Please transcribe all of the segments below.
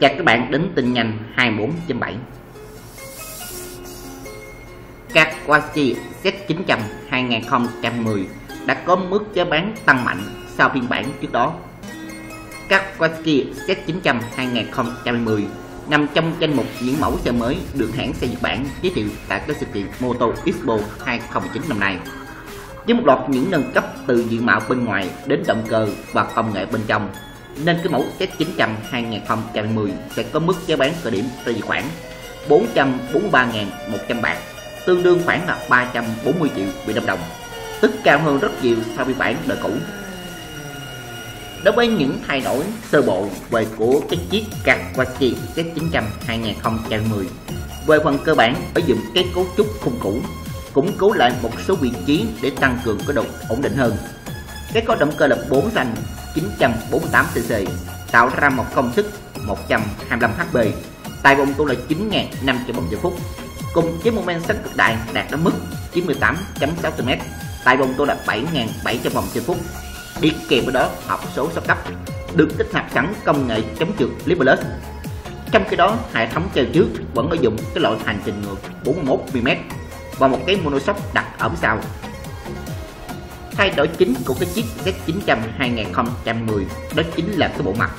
Chào các bạn đến tin nhanh 24.7 Các Kawasaki Z900 2010 đã có mức giá bán tăng mạnh sau phiên bản trước đó. Các Kawasaki Z900 2010 nằm trong danh mục những mẫu xe mới được hãng xe Nhật Bản giới thiệu tại các sự kiện Moto Expo 2019 năm nay. Với một loạt những nâng cấp từ diện mạo bên ngoài đến động cơ và công nghệ bên trong nên cái mẫu Z900 2010 sẽ có mức giá bán khởi điểm tùy khoảng 443.100 bạc, tương đương khoảng là 340 triệu Việt Nam đồng, tức cao hơn rất nhiều so với bản đời cũ. Đối với những thay đổi sơ bộ về của cái chiếc Kawasaki Z900 2010, về phần cơ bản ở dụng cái cấu trúc khung cũ, củng cố lại một số vị trí để tăng cường cái độ ổn định hơn. Cái có động cơ là 4 xanh 948cc tạo ra một công suất 125 HP tại vòng tua là 9.500 vòng trên phút, cùng với mô men sách cực đại đạt đến mức 98.6 cm tại vòng tua là 7.700 vòng trên phút. Đi kèm với đó, hộp số số cấp, được tích hợp sẵn công nghệ chống trượt Liberless trong khi đó, hệ thống treo trước vẫn sử dụng cái loại hành trình ngược 41mm và một cái monoshock đặt ở phía sau. Thay đổi chính của cái chiếc Z900 2010 đó chính là cái bộ mặt.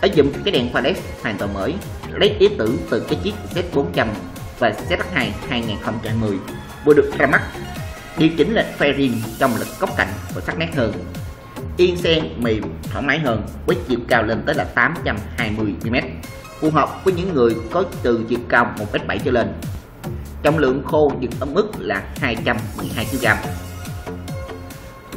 Ở dùng cái đèn pha LED hoàn toàn mới. Lấy ý tưởng từ cái chiếc Z400 và ZX2 2010 vừa được ra mắt. Điều chỉnh lệch fairing trong lực góc cạnh và sắc nét hơn. Yên xe mềm, thoải mái hơn, với chiều cao lên tới là 820mm phù hợp với những người có từ chiều cao 1m7 trở lên. Trọng lượng khô được ở mức là 212kg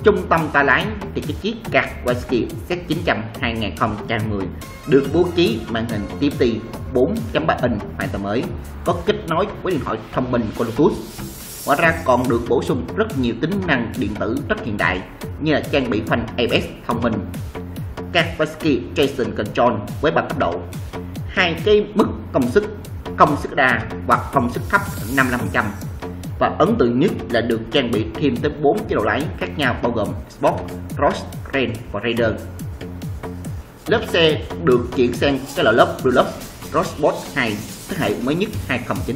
trung tâm tay lái thì cái chiếc Kawasaki Z900 2010 được bố trí màn hình TFT 4.3 inch hoàn toàn mới, có kết nối với điện thoại thông minh Bluetooth. Ngoài ra còn được bổ sung rất nhiều tính năng điện tử rất hiện đại như là trang bị phanh ABS thông minh, Kawasaki Traction Control với ba cấp độ, hai cái mức công suất, công suất đa hoặc công suất thấp 55% và ấn tượng nhất là được trang bị thêm tới 4 chế độ lái khác nhau bao gồm Sport, Cross, Rain và Raider. Lớp xe được chuyển sang cái loại lớp Deluxe Lux Crosssport 2 thế hệ mới nhất 2009.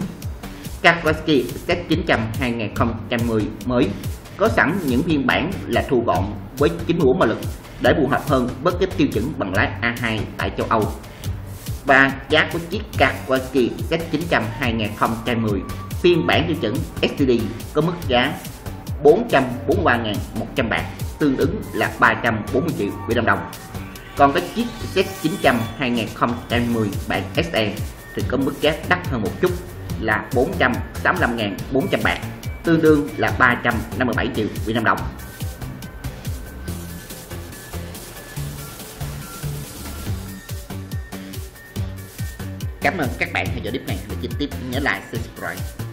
Kawasaki Z900 2010 mới có sẵn những phiên bản là thu gọn với 94 mã lực để phù hợp hơn với cái tiêu chuẩn bằng lái A2 tại châu Âu. Và giá của chiếc Kawasaki Z900 2010 phiên bản tiêu chuẩn STD có mức giá 443.100 bạc, tương ứng là 340 triệu Việt Nam đồng. Còn cái chiếc Z900 2010 bản SE thì có mức giá đắt hơn một chút là 485.400 bạc, tương đương là 357 triệu Việt Nam đồng. Cảm ơn các bạn theo dõi clip này. Và trực tiếp nhớ like subscribe.